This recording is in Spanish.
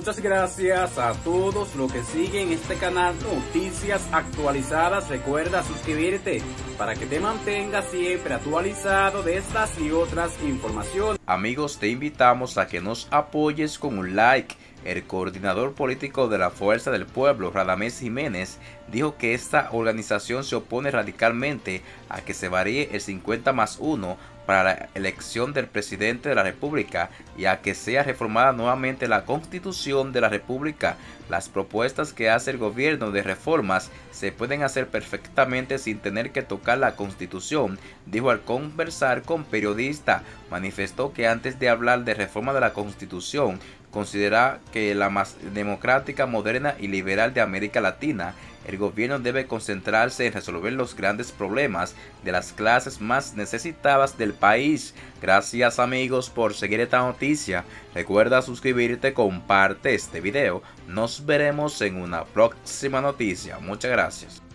Muchas gracias a todos los que siguen este canal Noticias Actualizadas. Recuerda suscribirte para que te mantengas siempre actualizado de estas y otras informaciones. Amigos, te invitamos a que nos apoyes con un like. El coordinador político de la Fuerza del Pueblo, Radamés Jiménez, dijo que esta organización se opone radicalmente a que se varíe el 50 más 1 para la elección del presidente de la República y a que sea reformada nuevamente la Constitución de la República. Las propuestas que hace el gobierno de reformas se pueden hacer perfectamente sin tener que tocar la Constitución, dijo al conversar con periodista. Manifestó que antes de hablar de reforma de la Constitución, considera que la más democrática, moderna y liberal de América Latina el gobierno debe concentrarse en resolver los grandes problemas de las clases más necesitadas del país. Gracias amigos por seguir esta noticia. Recuerda suscribirte, comparte este video. Nos veremos en una próxima noticia. Muchas gracias.